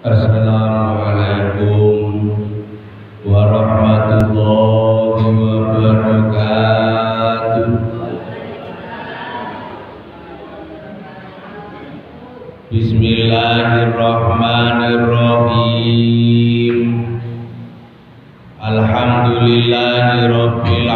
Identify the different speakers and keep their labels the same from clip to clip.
Speaker 1: Assalamualaikum warahmatullahi wabarakatuh. Bismillahirrahmanirrahim. Alhamdulillahirabbil.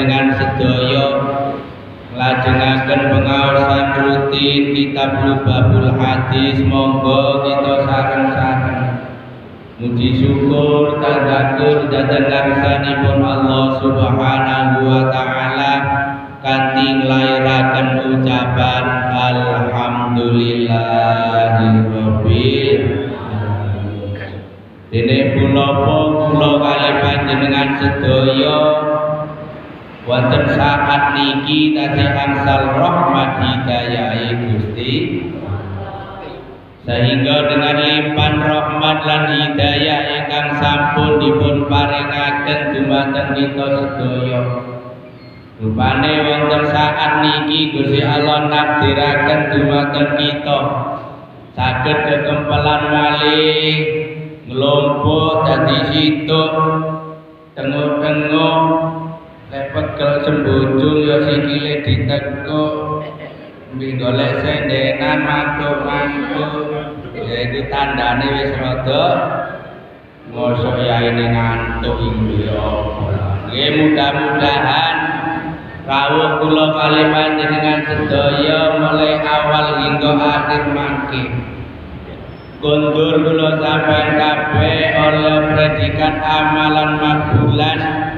Speaker 1: Panjenengan sedaya nglajengaken pengaosan rutin kitab Lubabul Hadis. Monggo kita sareng-sareng. Muji syukur tadakur dhateng ngarsanipun Allah Subhanahu wa taala kanthi nglairaken ucapan alhamdulillahirabbil Dene punapa kula kali panjenengan wonten saat niki tasih angsal rahmat hidayah Gusti. Sehingga dengan limpahan rahmat lan hidayah ingkang sampun dipun paringaken dumateng kita sedaya. Rupane wonten saat niki Gusti Allah nakdiraken dumateng kita. Saged kekempelan malih ngelompok dadi situk tengok-tengok lek pegel sembujung ya sikile ditekuk. Mbih golek sendenan mantuk-mantuk. Ya itu tandane wis rada. Mosok ya ini ngantuk iki nggih mudah-mudahan rawuh kula kali panjenengan sedaya mulai awal hingga akhir mangke. Kundur kula sampean kabeh oleh predikat amalan makbulan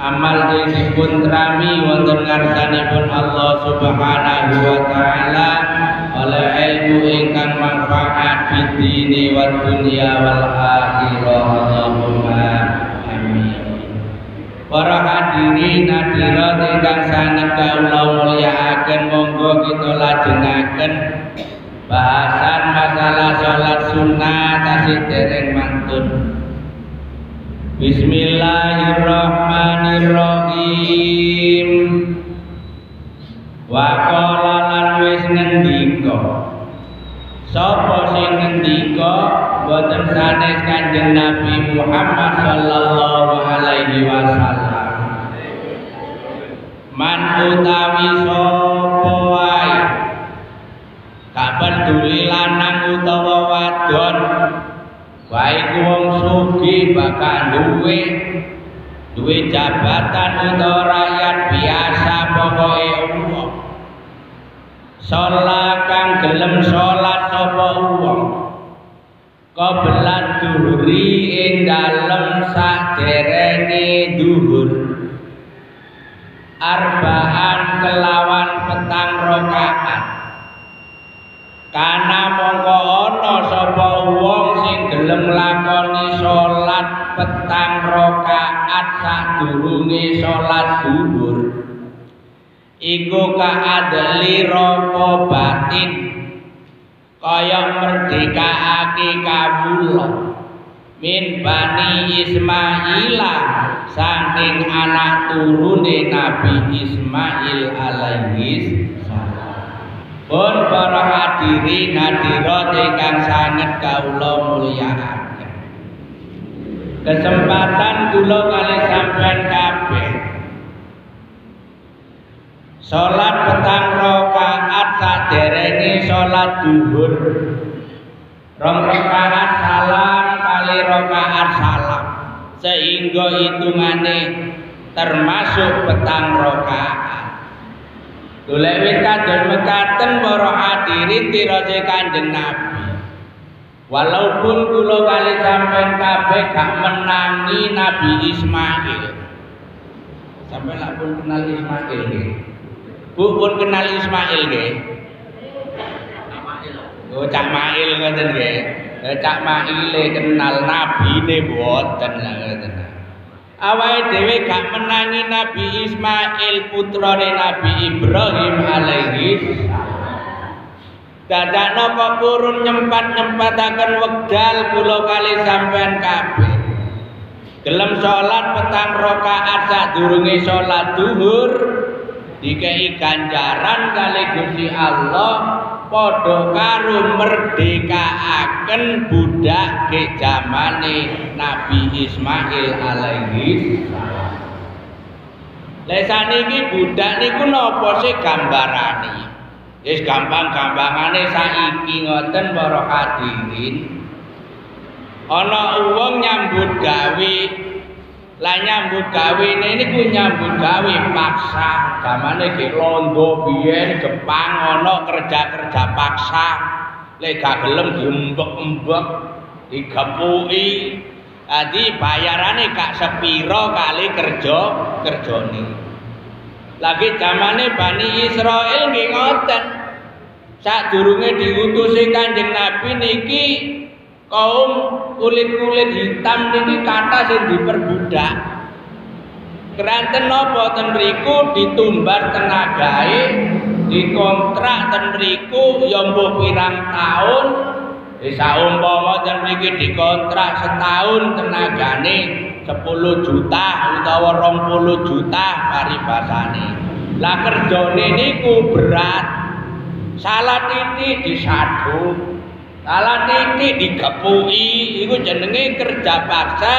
Speaker 1: amal sing dipun trami wonten ngarsanipun Allah Subhanahu wa taala. Oleh ilmu ingkang manfaat fid dini wa dunya wal akhirah. Allahumma amin. Para hadirin hadirat ingkang sanget kawula mulyakaken monggo kita lajengaken bahasan masalah sholat sunnah tasih dereng mantun Bismillahirrahmanirrahim. Wa qala lan wis ngendika. Sapa sing ngendika? Boten sanes Kanjeng Nabi Muhammad sallallahu alaihi wasallam. Man utawi sapa wae? Kapan duli lanang utawa wadon Wae wong sugih bakal duwe duwe jabatan utawa rakyat biasa pokoke wong Salat kang gelem salat sapa wong Kebelat duhuri ing dalem saderenge duhur? Arbaan kelawan petang rakaat. Kana mongko ana sapa sing gelem lakoni salat petang rakaat sadurunge salat zuhur. Iku kaadeli rapa batin. Kaya merdekake kawula min bani Ismaila saking anak turune Nabi Ismail alaihi Pun para hadirin hadirat ingkang sanget kawula mulyakaken. Kesempatan kula kali sampean kabeh. Salat petang rakaat saderenge salat zuhur. Rong rakaat salam kali rakaat salam. sehingga hitungane termasuk petang rakaat Golek wit kados mekaten para hadirin tirose Kanjeng Nabi. Walaupun kula kali sampean kabeh gak menangi Nabi Ismail. Sampai lah pun kenal Ismail nggih. Bu pun kenal Ismail nggih. Oh, Cak Mail ngoten nggih. Eh, Cak Mail kenal nabine boten lah ngoten. Awake dhewe gak menangi Nabi Ismail putrane Nabi Ibrahim alaihi Dadakno kok purun nyempat-nyempataken wekdal kula kali sampean kabeh. Gelem salat petang rakaat sadurunge salat duhur dikei ganjaran kali Gusti Allah padha karo merdekaaken budak ke zamane Nabi Ismail alaihi. Lah saniki budak niku napa sih gambarane? Wis gampang-gampangane saiki ngoten para hadirin. Ana wong nyambut gawe lah nyambut gawe ini ku nyambut gawe paksa. Zamane ge londo biyen Jepang ana kerja-kerja paksa. Lek gak gelem diembek-embek digepuki. Adi bayarane gak sepiro kali kerja kerjane. Lagi zamane Bani Israel nggih ngoten. Sadurunge diutusi Kanjeng Nabi niki kaum kulit-kulit hitam niki kata sing diperbudak. Keranten napa ten mriku ditumbar tenagae, dikontrak ten mriku ya mbuh pirang taun. Wis saumpama ten mriki dikontrak setahun tenagane 10 juta utawa 20 juta paribasane. Lah kerjane niku berat. Salah titik disaduk, Salah titik digepuki iku jenenge kerja paksa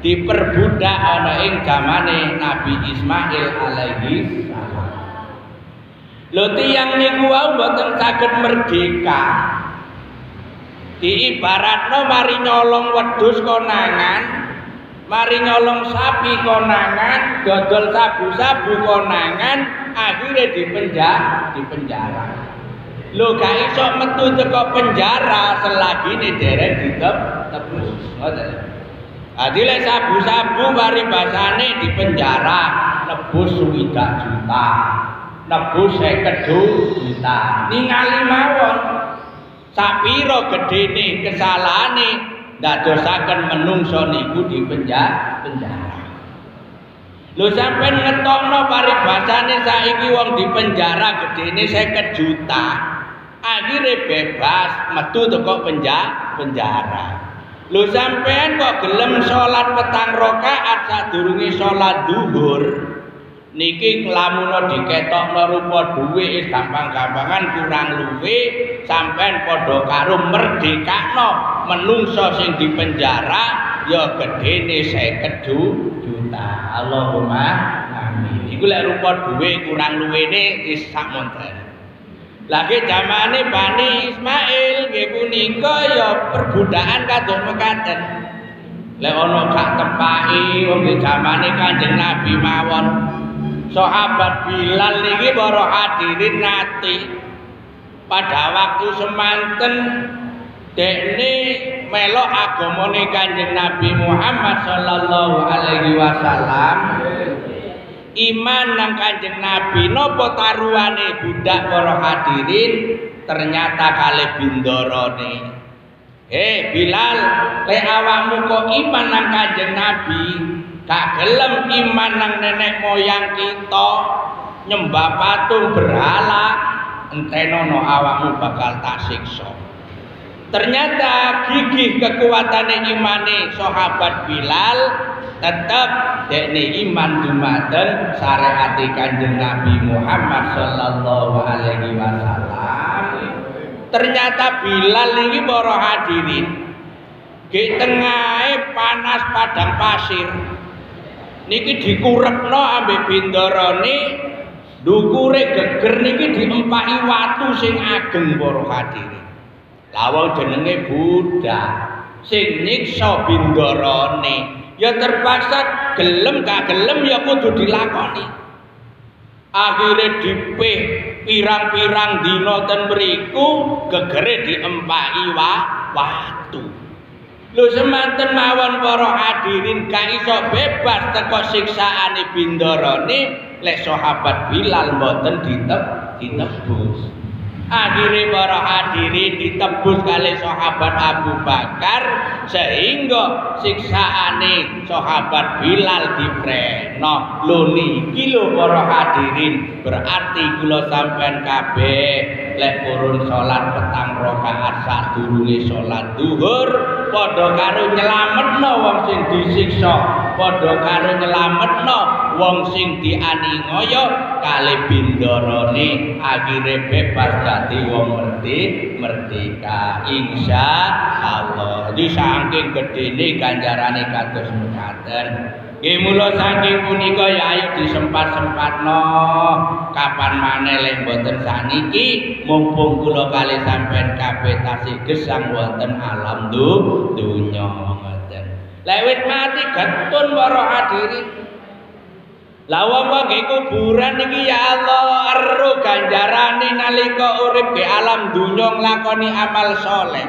Speaker 1: diperbudak ana ing zamane Nabi Ismail alaihi salam. Lho tiyang niku wau mboten saged merdeka. Diibaratno mari nyolong wedhus konangan, mari nyolong sapi konangan, dodol sabu-sabu konangan, akhirnya dipenjara, dipenjara. Lho gak iso metu teko penjara selagi ini dereng ditep tebus. Ngoten. Adi lek sabu-sabu bari basane di penjara nebus swidak juta. Nebus 50 juta. Ningali mawon. Sapiro gedene kesalahane ndadosaken menungso niku di penjara. penjara. Lho sampean ngetokno paribasane saiki wong di penjara gedene 50 juta. Akhirnya bebas metu teko penjara penjara. Lu sampean kok gelem sholat petang rokaat sadurunge sholat duhur? Niki nglamuno diketokno rupa duwe gampang-gampangan kurang luwe sampean padha karo merdekakno menungso sing di penjara ya gedene 50 juta. Allahumma amin. Iku lek rupa duwe kurang luwene wis sak monten Lagi zamane Bani Ismail nggih punika ya perbudakan kados mekaten. Lek ana gak tepaki wong zamane Kanjeng Nabi mawon. Sahabat Bilal niki para hadirin nate pada waktu semanten dekne melok agamane Kanjeng Nabi Muhammad sallallahu alaihi wasallam iman nang kanjeng Nabi. Nopo taruhane budak para hadirin? Ternyata kali bindorone eh Bilal le awakmu kok iman nang kanjeng Nabi? Gak gelem iman nang nenek moyang kita. Nyembah patung berhala. Entenono awakmu bakal tak siksa. Ternyata gigih kekuatan imane sahabat Bilal tetap dekne iman dumateng syariat Kanjeng Nabi Muhammad sallallahu alaihi wasallam. Ternyata Bilal iki para hadirin di tengah panas padang pasir niki dikurepno ambek bindorone dukure geger niki diempaki watu sing ageng para hadirin. Lawang jenenge Buddha sing nyiksa bindorone ya terpaksa gelem gak gelem ya kudu dilakoni. Akhirnya dipeh pirang-pirang dina ten mriku gegere diempaki wa watu. Lho semanten mawon para hadirin gak iso bebas teko siksaane bindarane lek sahabat Bilal mboten ditebus akhirnya para hadirin ditebus kali sahabat Abu Bakar sehingga siksaane sahabat Bilal dipreno. Lho niki lho para hadirin berarti kula sampean kabeh lek purun salat petang rakaat sadurunge salat zuhur padha karo nyelametno wong sing disiksa padha karo nyelametno wong sing dianiaya kali bindarane akhire bebas dadi wong merdeka. Insya Allah di saking gedene ganjarane kados mekaten. Nggih mula saking punika ya ayo disempat-sempatno. Kapan maneh lek mboten saniki mumpung kula kali sampean kabeh tasih gesang wonten alam dunya wit mati getun para hadirin Lah wong kuburan iki ya Allah ero ganjarane nalika urip di alam dunya nglakoni amal soleh.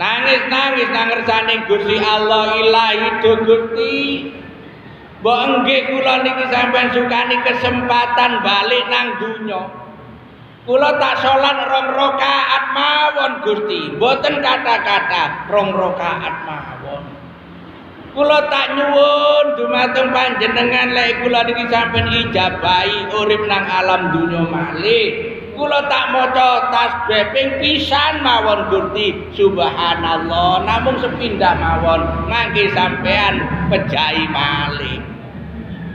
Speaker 1: Nangis-nangis nang ngersane Gusti Allah ilahi do Gusti. Mbok nggih kula niki sampean sukani kesempatan balik nang dunya. Kula tak salat rong rakaat mawon Gusti, mboten kata-kata rong rakaat mawon. Kula tak nyuwun dumateng panjenengan lek kula niki sampean ijabahi urip nang alam dunya malih. Kula tak maca tasbih ping pisan mawon Gusti. Subhanallah, namung sepindah mawon ngangge sampean pejahi malih.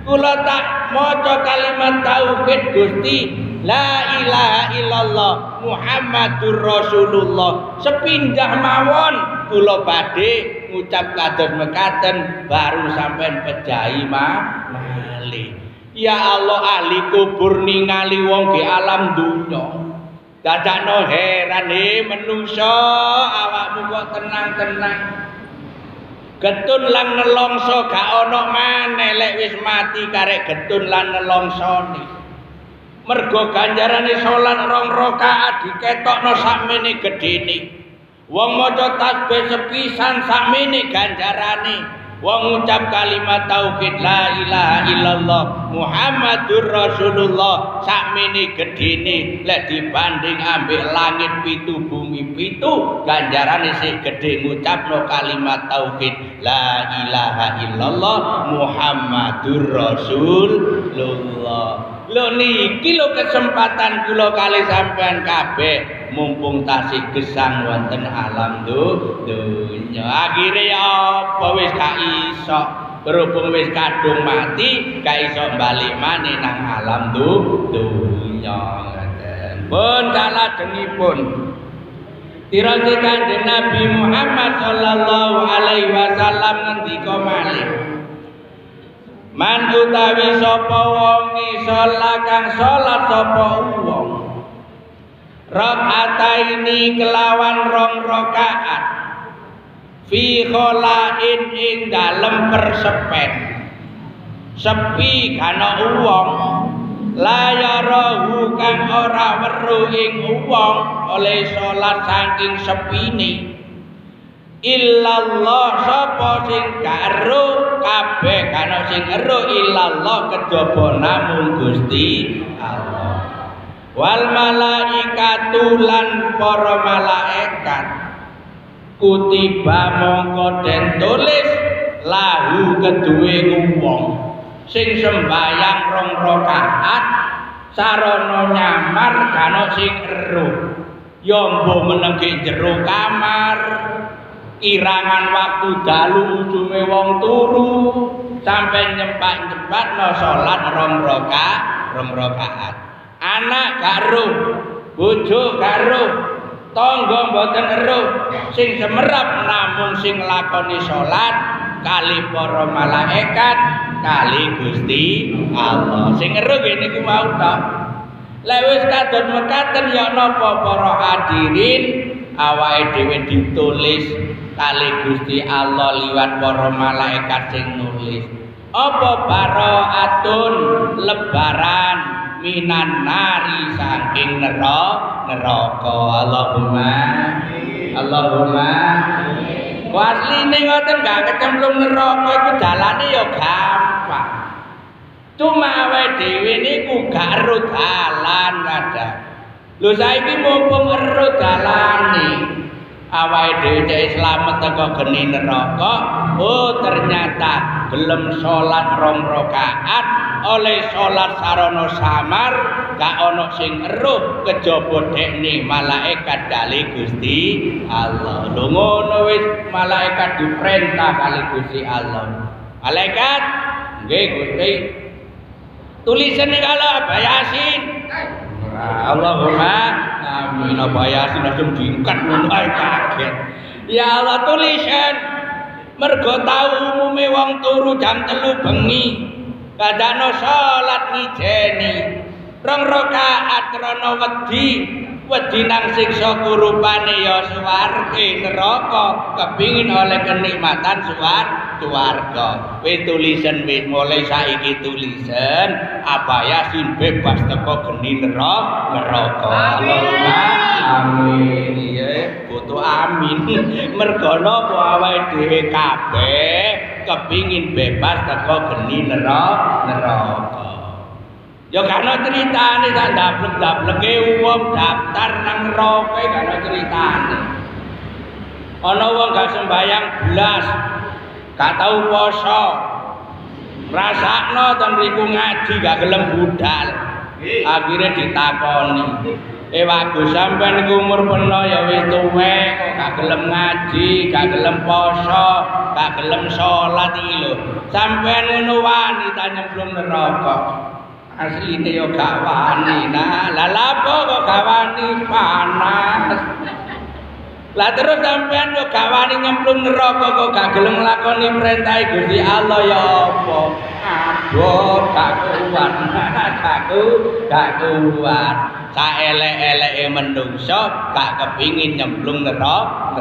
Speaker 1: Kula tak maca kalimat tauhid Gusti. La ilaha illallah Muhammadur Rasulullah. Sepindah mawon kula badhe ngucap kados mekaten baru sampean pejahi mali. Ya Allah ahli kubur ningali wong di alam dunya. Dadakno heran he menungso awakmu kok tenang-tenang. Getun lan nelongso gak ana maneh lek wis mati karek getun lan nelongsone. Mergo ganjarane salat rong rakaat diketokno sakmene gedene. Wong maca tasbih sepisan sakmene ganjarane. Wong ngucap kalimat tauhid la ilaha illallah Muhammadur Rasulullah sakmene gedene lek dibanding ambek langit pitu bumi pitu ganjarane sing gedhe ngucapno kalimat tauhid la ilaha illallah Muhammadur Rasulullah Lho niki lho kesempatan kula kali sampean kabeh mumpung tasih gesang wonten alam dunya. Akhire ya apa wis gak iso berhubung wis kadung mati gak iso bali maneh nang alam dunya. Pun salajengipun Tirasi kanjeng Nabi Muhammad sallallahu alaihi wasallam ngendika malih Man utawi sapa wong salat kang salat sapa wong. Rakaataini kelawan rong rakaat. Fi kholain ing dalem persepen sepi kana wong. Layarahu kang ora weruh ing wong oleh salat saking sepine illallah sapa sing karo kabeh kana sing ero illallah kejaba namung Gusti Allah. Wal malaikatu lan para malaikat. Kutiba mongko den tulis lahu keduwe wong. Sing sembayang rong rakaat sarana nyamar kana sing ero ya mbok menengke jero kamar irangan waktu dalu ujunge wong turu. Sampai nyempat-nyempat no salat rong roka rong rokaat. Anak karo bojo karo tangga mboten eruh. Sing semerap namung sing lakoni salat kali para malaikat kali Gusti Allah. Sing eruh ngene ku mau ta lek wis kadon mekaten ya napa para hadirin awake dhewe ditulis kali Gusti Allah liwat para malaikat sing nulis apa baroatun lebaran minan nari saking neraka neraka Allahumma Allahumma Asline ngoten gak kecemplung neraka iku dalane ya gampang. Cuma awake dhewe niku gak ero dalan kadang. Lho saiki mumpung ero dalane. Dhewe cek slamet teko geni neraka, oh ternyata gelem salat rong rakaat. Oleh salat sarana samar gak ana sing eruh kejaba dekne malaikat kali Gusti Allah. Lho ngono wis malaikat diperintah kali Gusti Allah. Malaikat nggih Gusti. Tulisan kalau apa Yasin Allahumma amin. Apa langsung diingkat ngono ae kaget. Ya Allah tulisan. Mergo tau umume wong turu jam telu bengi. Kadano salat ngijeni. Rong rakaat krana wedi. Wedi nang siksa kurupane ya swarga neraka. Kepingin oleh kenikmatan suar swarga wis tulisan wis mulai saiki tulisan. Apa yasin bebas teko geni neraka neraka. Allahumma amin. Iya butuh amin. Mergo napa awake dhewe kabeh kepingin bebas teko geni neraka neraka. Ya karena ceritane sak dablek-dableke wong daftar nang neraka karena ceritane. Ana wong gak sembayang blas gak tau poso rasakno ten riku ngaji gak gelem budal akhirnya ditakoni Eh wagu sampean iku umur peno ya wis tuwek kok gak gelem ngaji, gak gelem poso, gak gelem salat iki lho. Sampean ngono wani ta nyemplung neraka. Asline yo gak wani. Nah, lah lapo kok gak wani panas. Lah terus sampean yo gak wani nyemplung neraka kok gak gelem nglakoni perintah Gusti Allah ya apa? Aduh, gak kuat. Gak kuat. Gak kuat. saelek-eleke menungso gak kepingin nyemplung neraka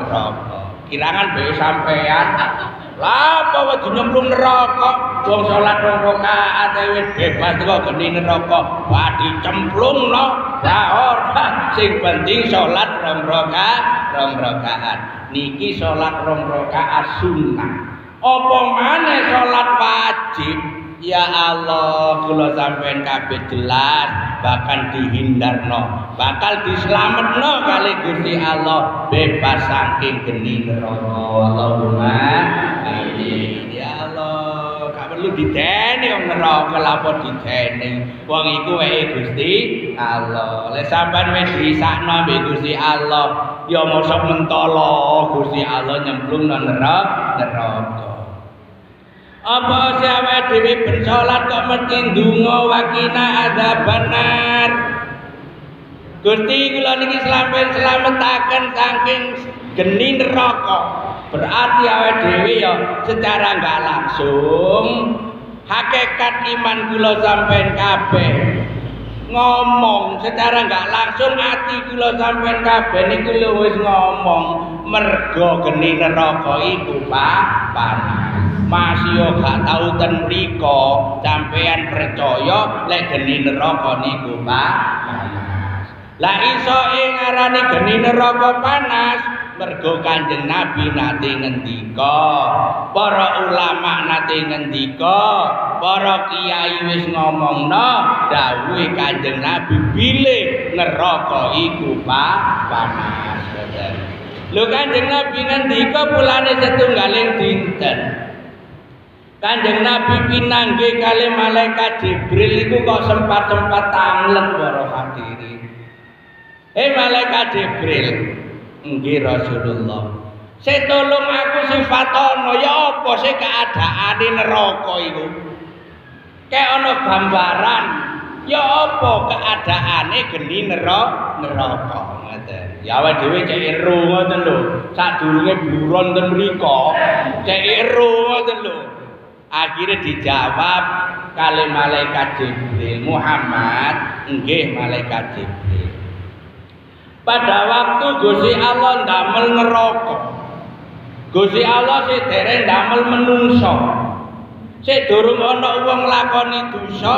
Speaker 1: kirangan bae sampean lah apa wedi nyemplung neraka? Wong salat rong rakaat wis bebas kok geni neraka. Wah dicemplungno. Lah ora. Sing penting salat rong rakaat niki salat rong rakaat sunnah. Apa maneh salat wajib? Ya Allah, kula sampean kabeh jelas bahkan dihindarno, bakal dislametno kali Gusti Allah bebas saking geni neraka. Allahumma Dideni wong neraka lapo dideni. Wong iku wae Gusti Allah. Lek sampean wis disakno mbek Gusti Allah, ya mosok mentolo Gusti Allah nyemplung nang neraka. apa siapa dewi bersolat kok mesti dungo wakina benar Gusti kula niki selamat selametaken saking geni neraka berarti awake dhewe ya secara enggak langsung hakikat iman kula sampean kabeh. Ngomong secara enggak langsung ati kula sampean kabeh niku lho wis ngomong. Mergo geni neraka iku panas. Masih gak tau ten mriko. Sampean percaya lek geni neraka niku panas. Lah iso ing ngarani geni neraka panas mergo kanjeng nabi nate ngendika para ulama nate ngendika para kiai wis ngomongno dawuhe kanjeng nabi bilih neraka iku panas Lho kanjeng nabi ngendika pulane setunggaling dinten. Kanjeng Nabi pinangge kali malaikat Jibril itu kok sempat-sempat tanglet para hadirin. Eh malaikat Jibril, nggih Rasulullah. Saya tolong aku sifatono ya apa sih keadaan di neraka itu? Kayak ono gambaran ya apa keadaane geni neraka neraka ngoten. Ya awake dhewe cek ero ngoten lho. Sadurunge buron ten mriku, cek ero ngoten lho. akhirnya dijawab kali malaikat Jibril Muhammad nggih malaikat Jibril pada waktu Gusti Allah ndamel neraka Gusti Allah sing dereng damel menungso. Sik durung ana wong lakoni dosa,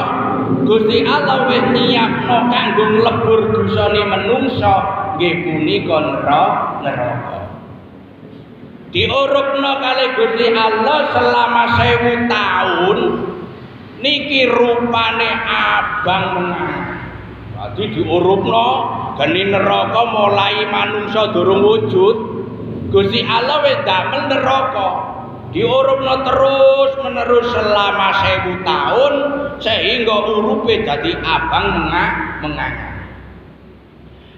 Speaker 1: Gusti Allah wis nyiapno kanggo nglebur dosane menungso nggih punika neraka. Diurupno kali Gusti Allah selama sewu tahun niki rupane abang menang. Dadi diurupno geni neraka mulai manungsa durung wujud. Gusti Allah wis damel neraka. diurupno terus menerus selama sewu tahun sehingga urupe dadi abang mengah menganga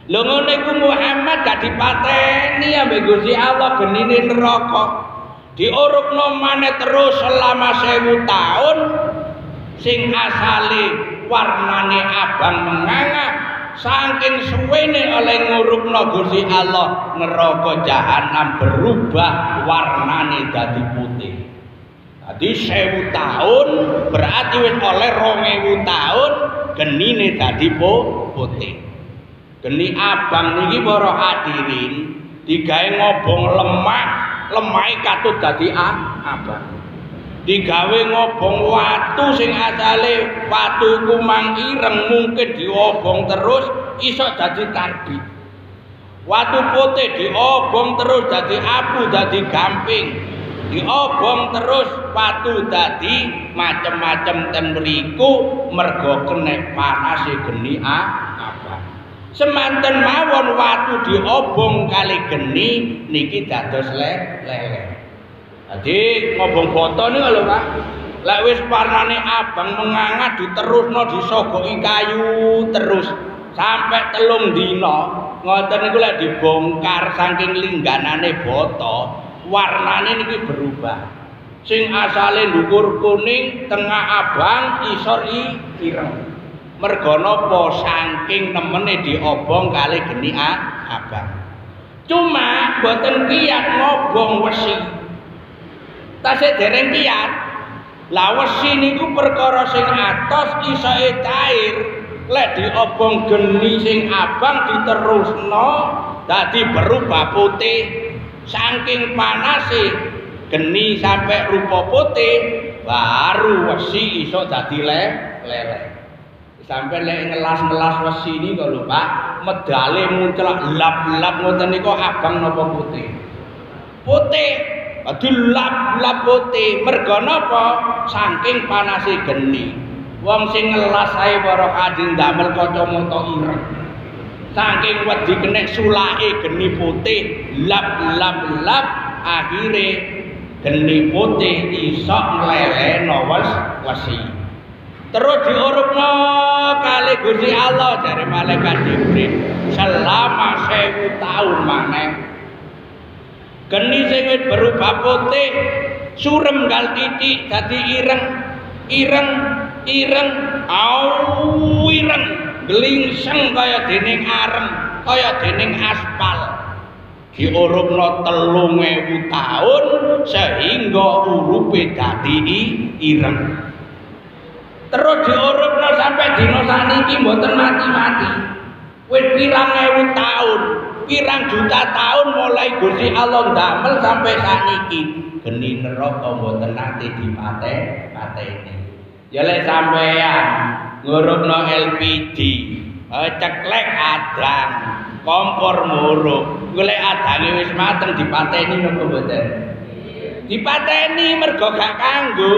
Speaker 1: lho ngene ku Muhammad gak dipateni ambek Gusti Allah genine neraka diurupno maneh terus selama sewu tahun sing asale warnane abang menganga saking suwene oleh ngurupno Gusti Allah neraka jahanam berubah warnane dadi putih. Dadi 1000 tahun berarti wis oleh 2000 tahun genine dadi putih. Geni abang niki para hadirin digawe ngobong lemah, lemah katut dadi abang. Digawe ngobong watu sing asale watu iku mang ireng mungkin diobong terus iso dadi karbit watu putih diobong terus dadi abu dadi gamping. Diobong terus watu dadi macem-macem ten mriku mergo kena panas geni apa. Semanten mawon watu diobong kali geni niki dados lele Jadi ngobong foto lho Pak. Lek wis warnane abang mengangat diterusno disogoki kayu terus sampai telung dina. Ngoten niku lek dibongkar saking lingganane boto, warnane niki berubah. Sing asale ndukur kuning, tengah abang, isor ireng. Mergo napa saking nemene diobong kali geni abang. Cuma boten kiyat ngobong wesi. Tasih dereng kiat la wesi niku perkara sing atos isoe cair lek diobong geni sing abang diterusno dadi berubah putih. Saking panase geni sampai rupa putih baru wesi iso dadi le lele sampai lek ngelas-ngelas wesi ini kalau pak medale muncul lap-lap ngoten niku abang napa putih? Putih dilap-lap putih mergo napa? Saking panase geni. Wong sing ngelas ae para kadin damel kacamata ireng. Saking wedi kenek sulake geni putih lap-lap-lap akhire geni putih iso ngleleno wes wesi. Terus diurupno kali Gusti Allah dari malaikat Jibril selama 1000 tahun maneh geni sing berubah putih surem gal titik dadi ireng ireng ireng au ireng glingseng kaya dening arem kaya dening aspal. Diurupno telung ewu tahun sehingga urupe dadi ireng. Terus diurupno sampai dino saniki mboten mati-mati. Wis pirang ewu tahun pirang juta tahun mulai Gusti Allah damel sampai saniki geni neraka mboten nate dipate pateni. Ya lek sampean ngurupno LPG eh, ceklek adang kompor muruk. Golek adange wis mateng dipateni nopo mboten? Dipateni mergo gak kanggo.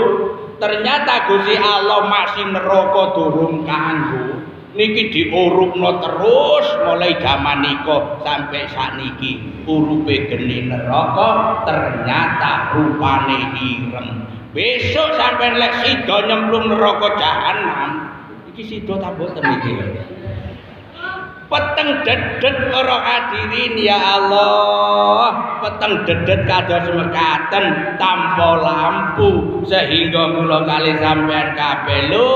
Speaker 1: Ternyata Gusti Allah masih neraka durung kanggo niki diurupno terus mulai zaman niko sampai sakniki urupe geni neraka ternyata rupane ireng. Besok sampai lek sida nyemplung neraka jahanam iki sida ta boten iki peteng dedet para hadirin ya Allah. Peteng dedet kados mekaten tanpa lampu sehingga kula kali sampean kabeh lho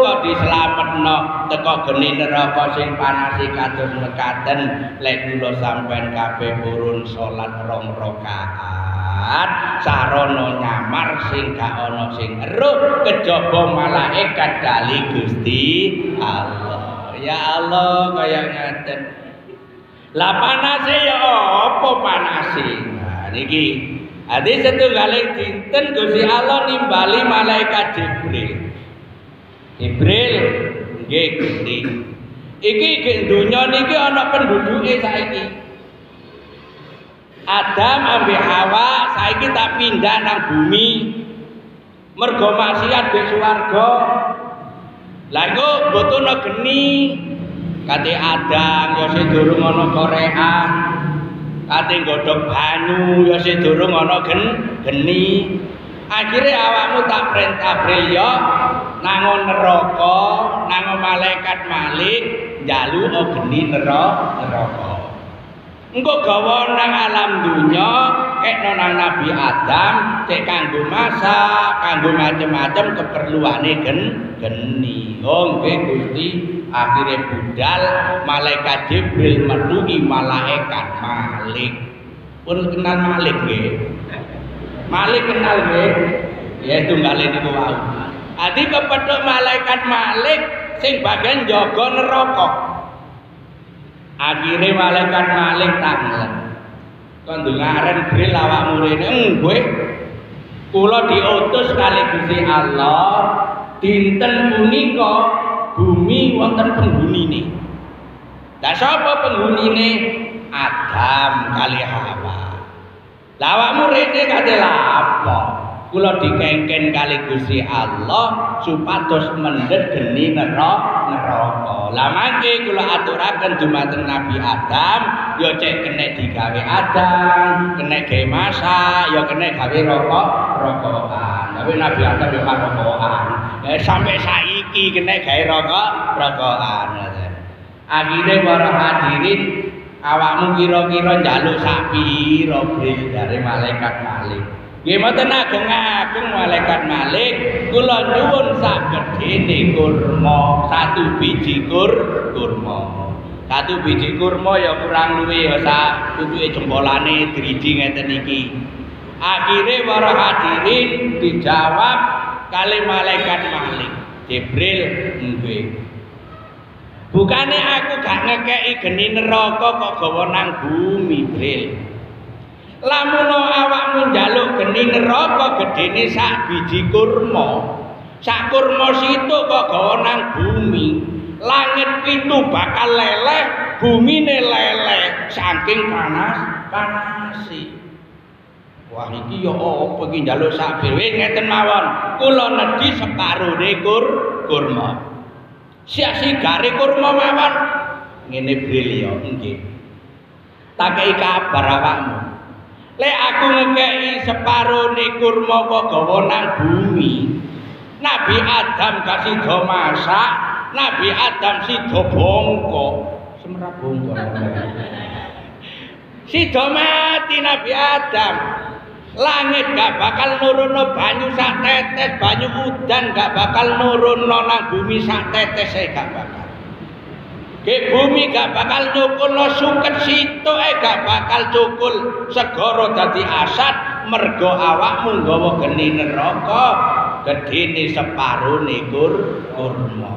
Speaker 1: kok dislametno teko geni neraka sing panasi kados mekaten lek kula sampean kabeh purun salat rong rakaat sarana nyamar sing gak ana sing eruh kejaba malaikat kali Gusti Allah ya Allah kaya ngaten lah panase ya apa panase nah niki Adi setunggaling dinten Gusti Allah nimbali malaikat Jibril. Jibril nggih Gusti. Iki iki donya niki ana penduduke saiki. Adam ambil Hawa saiki tak pindah nang bumi. Mergo maksiat di swarga. Lah iku mboten geni. Kate Adam ya sing durung ana korean. kate godhog banyu ya sing durung ana gen geni akhire awakmu tak perintah brilyo nang neraka nang malaikat malik njaluk geni neraka engko gawa nang alam dunya kekno nang nabi adam cek kanggo masak kanggo macem-macem keperluane gen geni. Oh nggih Gusti. Akhirnya budal malaikat Jibril menuhi malaikat Malik. Pun kenal Malik nggih? Malik kenal nggih? Ya tunggale niku wau. Adi kepethuk malaikat Malik sing bagian jaga neraka akhirnya malaikat Malik tangan kon dungaren bril awakmu rene engwe kula diutus kali Gusti Allah dinten punika bumi wonten penghunine. Lah sapa penghunine? Adam kali Hawa. Lah awakmu rene kate apa? Kula dikengken kali Gusti Allah supados mendhet geni neraka. Lah mangke kula aturaken dumateng Nabi Adam, ya cek kena digawe Adam, kena gawe masak, ya kena gawe rokok, rokokan. Tapi Nabi Adam ya rokokan. Eh sampai saiki kena gawe rokok, rokokan. Akhirnya para hadirin awakmu kira-kira njaluk sapi robril dari malaikat Malik. Nggih mboten ageng-ageng malaikat Malik, kula nyuwun sagedene kurma, satu biji kur kurma. Satu biji kurma ya kurang luwih ya sak putuke jempolane driji ngeten iki. Akhire para hadirin dijawab kali malaikat Malik. Jibril nggih. Bukane aku gak ngekeki geni neraka kok gawa nang bumi, Bril. Lamun awakmu njaluk geni neraka gedene sak biji kurma. Sak kurma situ kok gawa nang bumi. Langit itu bakal leleh bumi ne leleh. Saking panas panasi. Wah iki ya apa iki njaluk sak dhewe ngeten mawon. Kula nedhi separo kur kurma. Sia sigare kurma mawon. Ngene bril nggih. Tak kabar awakmu Lek aku ngekei separo ni kurma kok gawa nang bumi. Nabi Adam kasih do masak, Nabi Adam si do bongko. Semerap bongko. Si do mati Nabi Adam. Langit gak bakal nurun banyu sak tetes, banyu udan gak bakal nurun nang bumi sak tetes saya gak bakal. Ke bumi gak bakal nyukul no suket situ eh gak bakal cukul segoro dadi asat mergo awakmu nggawa geni neraka. Gedene separo kur kurma.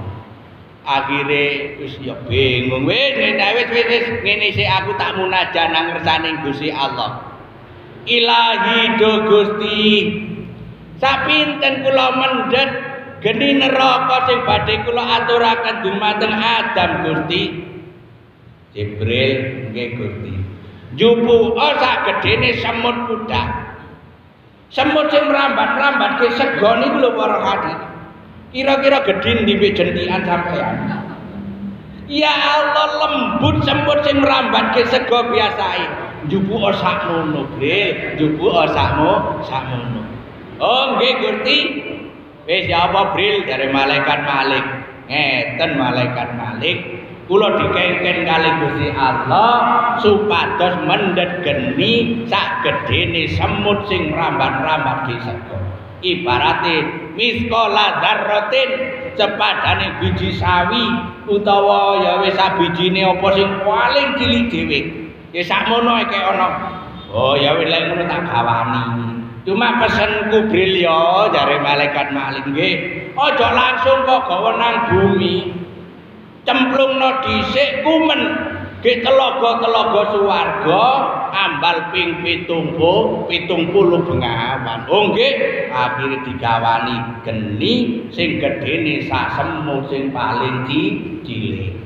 Speaker 1: Akhire wis ya bingung. Wis wis wis ngene sik aku tak munajat nang ngersane Gusti Allah. Ilahi do Gusti. Sapinten kula mendhet geni neraka sing badhe kula aturaken dumateng Adam Gusti. Jibril nggih Gusti. Jupu oh sak gedene semut kuda semut sing merambat-rambat ke sego niku lho para hadirin. Kira-kira gedin di jentian sampean Ya Allah lembut semut sing merambat ke sego biasae. Jupu oh sak ngono Bril. Jupu oh sak ngono. Oh nggih Gusti Wis ya apa bril dari malaikat Malik. Ngeten malaikat Malik kula dikengken kali Gusti Allah supados mendhet geni sak gedene semut sing rambat-rambat di sego. Ibarate miskola dzarratin sepadane biji sawi utawa ya wis sak bijine apa sing paling cilik dhewe. Ya sakmono iki ana. Oh ya wis lek ngono tak gawani. Cuma pesenku brilio dari malaikat Malik nggih. Aja langsung kok gawa nang bumi. Cemplungno dhisik kumen. Ge telaga-telaga suwarga ambal ping 70 70 bengawan. Oh nggih, akhire digawani geni sing gedene sak semut sing paling cilik.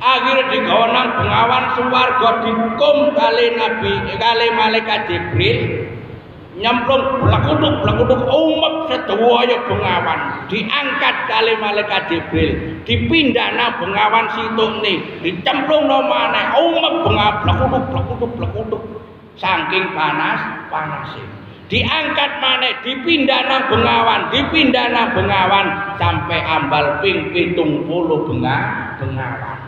Speaker 1: Akhire digawanang bengawan suwarga dikum kali Nabi kali malaikat Jibril nyemplung blakuduk blakuduk umat sedoyo bengawan diangkat kali malaikat Jibril dipindahna bengawan situ nih dicemplung no mana umat bengawan blakuduk blakuduk blakuduk saking panas panasin diangkat mana dipindahna bengawan dipindahna bengawan sampai ambal ping pitung puluh bengawan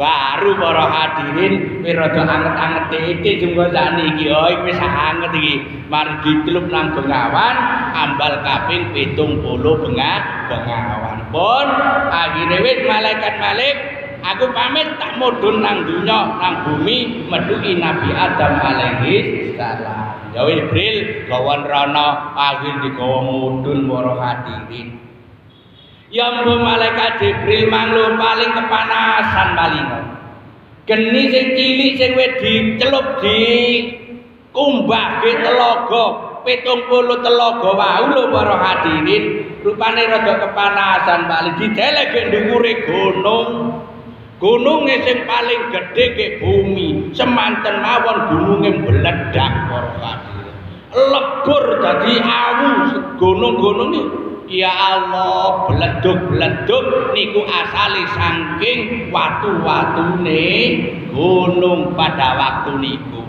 Speaker 1: baru para hadirin pirada anget-anget iki jumbo sakniki. Oh iki wis anget iki. Mari ditelup nang bengawan ambal kaping 70 benga bengawan. Pun akhire wis malaikat malik aku pamit tak mudhun nang dunya nang bumi meduki Nabi Adam alaihi salam. Ya Jibril gawan rana akhir digawa mudhun para hadirin Ya mbo malaikat Jibril manglo paling kepanasan paling. Geni sing cilik sing wis dicelup di kumbah ke telaga, 70 telaga wau lho para hadirin, rupane rada kepanasan paling didelek ke ndukure gunung. Gununge sing paling gedhe ke bumi, semanten mawon gununge meledak para hadirin. Lebur dadi awu gunung-gunung iki Ya Allah, bleduk-bleduk niku asale saking watu-watune gunung pada waktu niku.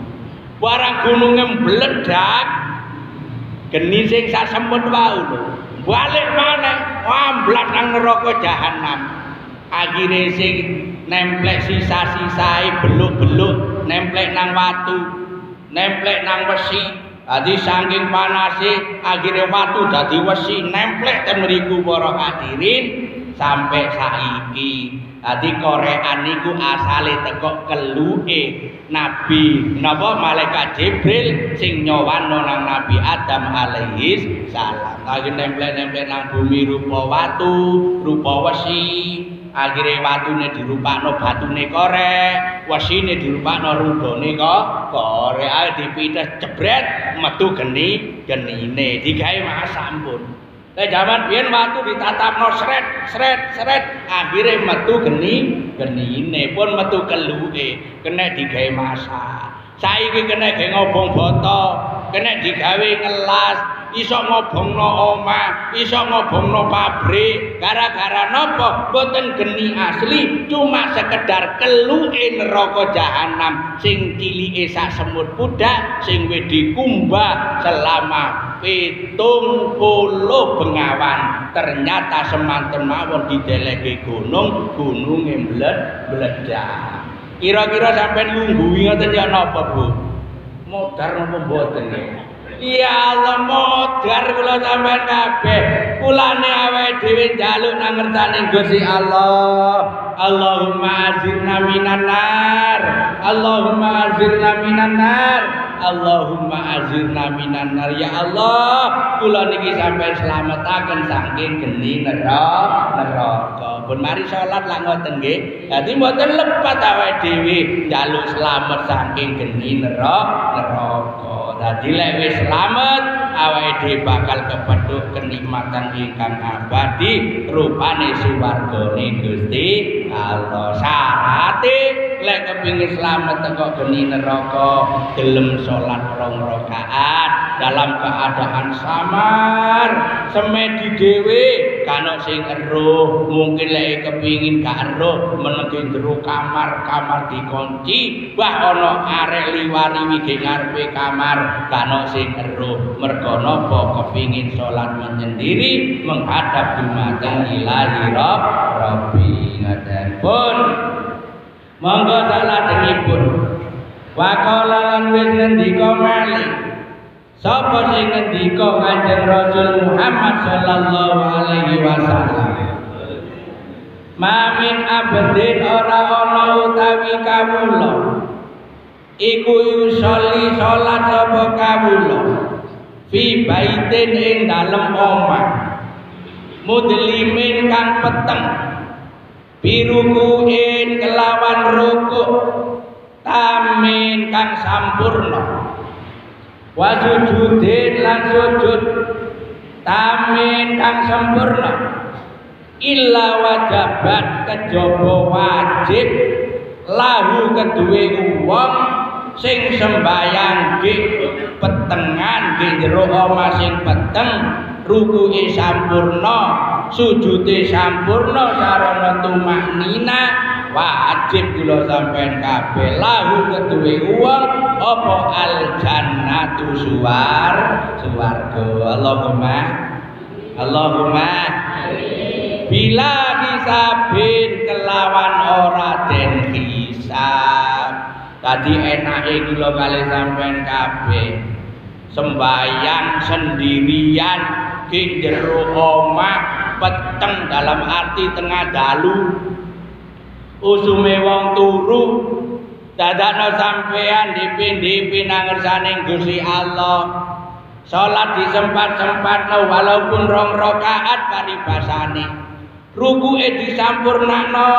Speaker 1: Barang gununge mbledak geni sing sak semut wau lho. Balik maneh nang neraka jahanam. Akhire sing nemplek sisa-sisae beluk-beluk nemplek nang watu, nemplek nang besi, Dadi saking panase akhire watu dadi wesi nemplek ten mriku para hadirin sampai saiki. Dadi korean niku asale teko keluke Nabi napa malaikat Jibril sing nyowano nang Nabi Adam alaihi salam. Lagi nemplek-nemplek nang bumi rupa watu, rupa wesi, akhire watune dirupakno batune korek wasine dirupakno rugone kok korek. Ae dipitheh jebret metu geni genine. Digawe mas sampun. Lah jaman biyen watu ditatapno sret sret sret akhire metu geni genine. Pun metu keluke kena digawe masak. Saiki kena gawe ngobong boto kena digawe ngelas iso ngobongno omah, iso ngobongno pabrik, gara-gara napa? Boten geni asli, cuma sekedar keluke neraka jahanam. Sing cilike sak semut pudak sing wis dikumbah selama pitung puluh bengawan. Ternyata semanten mawon dideleke gunung gunung mblet mbledak. Kira-kira sampai nunggu ngoten ya napa Bu? Modar napa mboten Ya Allah modar kula sampean kabeh. Kulane awake dhewe njaluk nang ngertane Gusti Allah. Allahumma azirna minan nar. Allahumma azirna minan nar. Allahumma azirna minan nar. Ya Allah, kula niki sampean slametaken saking geni neraka. Neraka. Pun mari salat lak ngoten nggih. Dadi mboten lepat awake dhewe njaluk slamet saking geni neraka. Neraka. Dadi lek wis slamet awake bakal kepethuk kenikmatan ingkang abadi rupane suwargane Gusti Allah. Syarate lek kepingin slamet teko geni neraka gelem salat rong rakaat dalam keadaan samar. Semedi dhewe kana sing eruh. Mungkin lek kepingin gak eruh meneng jero kamar kamar dikunci. Wah ana arek liwari ge ngarepe kamar kano sing eruh. Mergo kepingin salat menyendiri menghadap dumateng ilahi rabb rabbi ngaten pun monggo salajengipun waqala lan wis sapa sing ngendika kanjeng rasul Muhammad sallallahu alaihi wasallam? Mamin abdin ora ana utawi kawula. Iku yusolli salat sapa kawula. Fi baitin ing dalem omah. Mudlimin kang peteng. Birukuin kelawan ruku tamin kang sampurna wa sujudin lan sujud. Tamin kang sempurna. Illa wajabat kejaba wajib. Lahu kedue wong sing sembayang di petengan di jero omah sing peteng rukuke sampurna sujude sampurna sarana tumaknina wajib kula sampean kabeh lahu kedue wong apa al jannatu suwar? Suwarga. Allahumma. Allahumma. Bila hisabin kelawan ora den hisab. Tadi enake kula kali sampean kabeh sembayang sendirian di jero omah peteng dalam arti tengah dalu. Usume wong turu dadakno sampean dipin-dipin nang ngersane Gusti Allah. Salat disempat-sempatno walaupun rong rakaat paribasane. Rukuke disampurnakno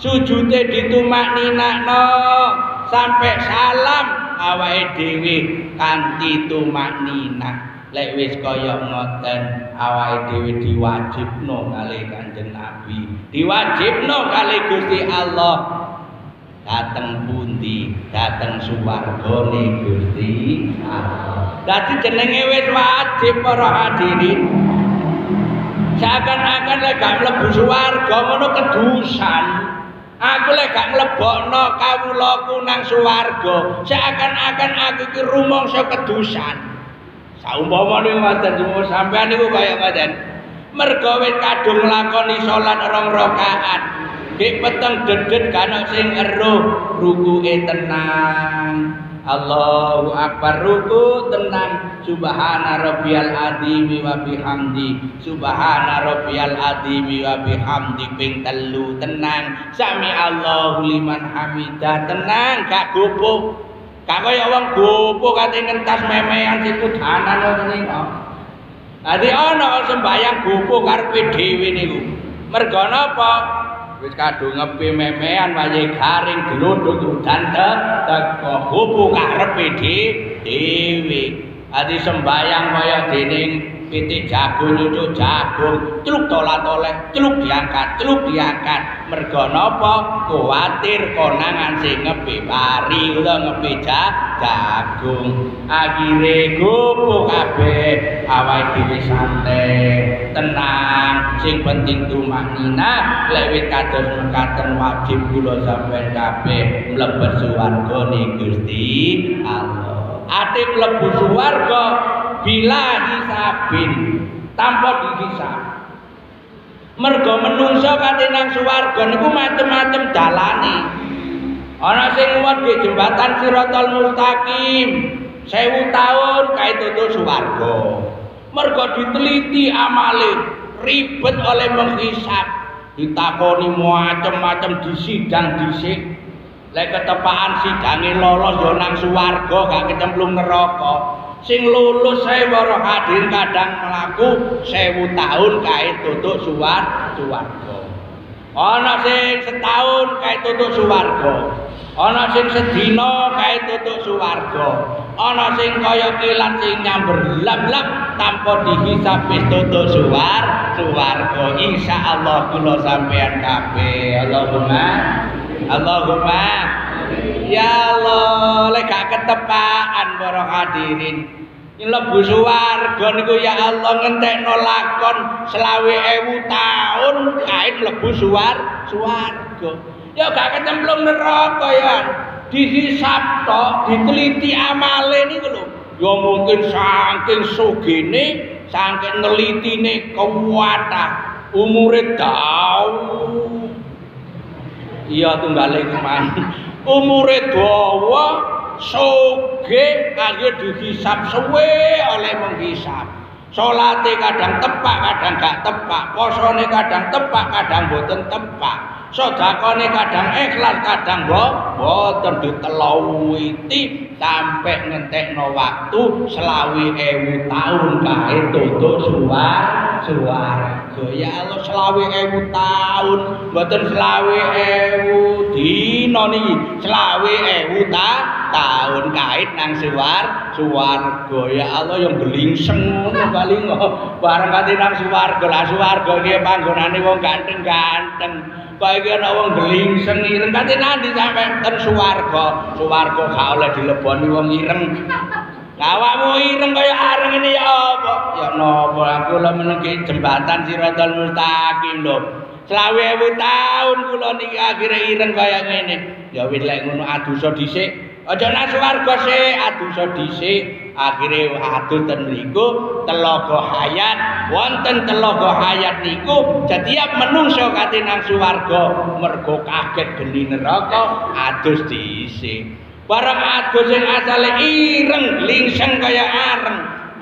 Speaker 1: sujude ditumakninakno sampai salam awake dhewe kanthi tumaknina lek wis kaya ngoten awake dhewe diwajibno kali Kanjeng Nabi. Diwajibno kali Gusti Allah. Dateng pundi? Dateng swargane Gusti Allah. Dadi jenenge wis wajib para hadirin. Seakan-akan lek gak mlebu swarga ngono kedusan. Aku lek gak mlebokno kawulaku nang swarga seakan-akan aku iki rumangsa kedusan saumpamane ngoten semua sampean niku kaya ngoten mergo wis kadung nglakoni salat rong rakaat. Dik peteng dedet kana sing eruh rukuke tenang. Allahu akbar ruku tenang. Subhana rabbiyal azim wa bihamdi. Subhana rabbiyal azim wa bihamdi. Ping telu tenang. Sami Allahu liman hamida tenang. Gak gupuk gak kaya wong gupuk kate ngentas memean siku danan ngoten niku Adi ana sembayang gupuk karepe dhewe niku? Mergo napa? Wis kadung ngepi memean wae garing glodok udan teko hubu karepe dhewe. Ati sembayang kaya dening pitik jagung nyucuk jagung celuk tola toleh celuk diangkat celuk diangkat. Mergo napa? Kuwatir konangan sing ngepi pari utawa ngepi jagung. Akhire gopo kabeh awake dhewe santai tenang. Sing penting tumanina lek wis kados mekaten wajib kula sampeyan kabeh mlebet swarga Gusti Allah. Ate mlebu swarga bila hisabin tanpa dihisab mergo menungso kate nang swarga niku macem-macem dalane. Ana sing di jembatan Siratal Mustaqim 1000 tahun kae tutu swarga. Mergo diteliti amale ribet oleh menghisap. Ditakoni macem-macem disidang dhisik. Lek ketepaan sidange lolos yo nang swarga gak kecemplung neraka sing lulus saya para hadirin kadang melaku sewu tahun kait tutup suar suwargo ana sing setahun kait tutup suwargo ana sing sedina kait tutup suwargo ana sing kaya kilat sing nyamber lap-lap tanpa dihisap wis tutuk suwar suwargo insyaallah kula sampean kabeh. Allahumma Allahumma Ya Allah, lek gak ketepaan para hadirin. Lebu swarga niku ya Allah ngentekno lakon selawe ewu tahun kait lebu suwar swarga. Ya gak kecemplung neraka ya. Dihisab tok, diteliti amale niku lho. Ya mungkin saking sugene, saking nelitine kuwata, umure dawa. Iya tunggale kuman. Umure dawa soge kanggo dihisab suwe oleh menghisab salate kadang tepak kadang gak tepak. Posone kadang tepak kadang boten tepak sedekane kadang ikhlas kadang boten diteluwiti sampai ngentekno waktu selawi ewu tahun kae tutuk suwar suwarga ya Allah selawe ewu tahun mboten selawe ewu dina niki. Selawe ewu ta tahun kait nang suwar suwarga ya Allah yang gelingseng ngono kali bareng kate nang suwarga lah suwarga iki panggonane wong ganteng-ganteng kaya iki ana wong gelingseng ireng kate nandi sampe ten suwarga suwarga gak oleh dileboni wong ireng Awakmu ireng kaya areng ini ya apa? Ya napa aku lho menengke jembatan Siratal Mustaqim lho. Selawe ewu tahun kula niki akhire ireng kaya ngene. Ya wis lek ngono adusa dhisik. Aja nang swarga sik, adusa dhisik. Akhire adu ten mriku Telaga Hayat. Wonten Telaga Hayat niku setiap menungso kate nang swarga mergo kaget geni neraka adus dhisik. barang adus sing asale ireng lingseng kaya areng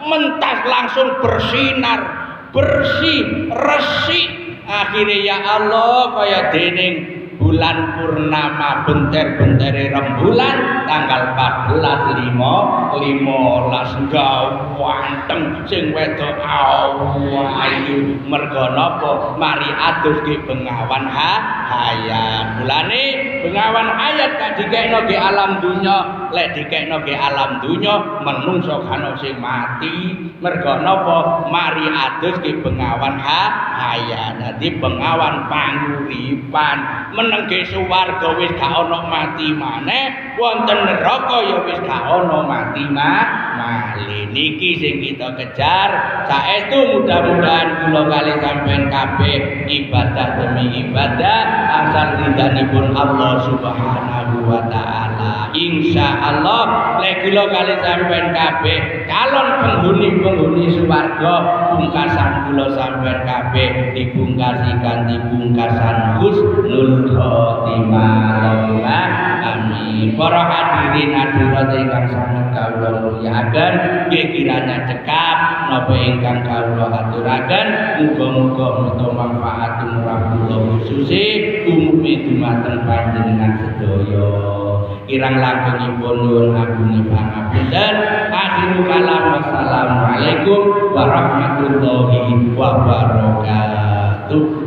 Speaker 1: mentas langsung bersinar bersih resik akhirnya ya Allah kaya dening bulan purnama benter-bentere rembulan tanggal 14 limo limo las gawanteng sing wedok ayu. Mergo napa? Mari adus ke bengawan ha hayat. Bulane bengawan hayat gak dikekno ke alam dunya lek dikekno ke alam dunya menungso kan sing mati. Mergo napa? Mari adus ke bengawan ha hayat dadi bengawan panguripan. Menengke suwarga wis gak mati maneh wonten neraka ya wis gak mati male niki sing kita kejar saestu mudah-mudahan kula kali sampean kabeh ibadah demi ibadah asal ridhanipun Allah Subhanahu wa taala insyaallah lek kula kali sampean kabeh calon penghuni-penghuni swarga pungkasan kula sampean kabeh dipungkasi kanthi pungkasan husnul khotimah. Amin. Para hadirin hadirat ingkang sanget kawula mulyakaken nggih kiranya cekap napa ingkang kawula aturaken muga-muga meto manfaat tumrap khusus umumi dumateng panjenengan sedaya kirang langkungipun nuwun agung pangapunten. Akhir kalam wassalamualaikum warahmatullahi wabarakatuh.